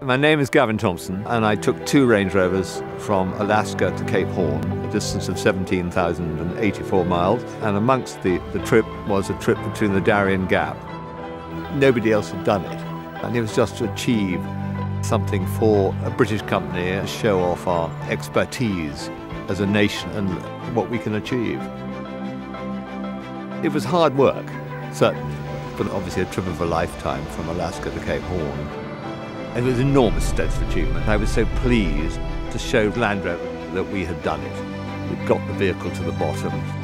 My name is Gavin Thompson, and I took two Range Rovers from Alaska to Cape Horn, a distance of 17,084 miles. And amongst the, the trip was a trip between the Darien Gap. Nobody else had done it, and it was just to achieve something for a British company to show off our expertise as a nation and what we can achieve. It was hard work, certainly, but obviously a trip of a lifetime from Alaska to Cape Horn. It was an enormous sense of achievement. I was so pleased to show Land Rover that we had done it. We'd got the vehicle to the bottom.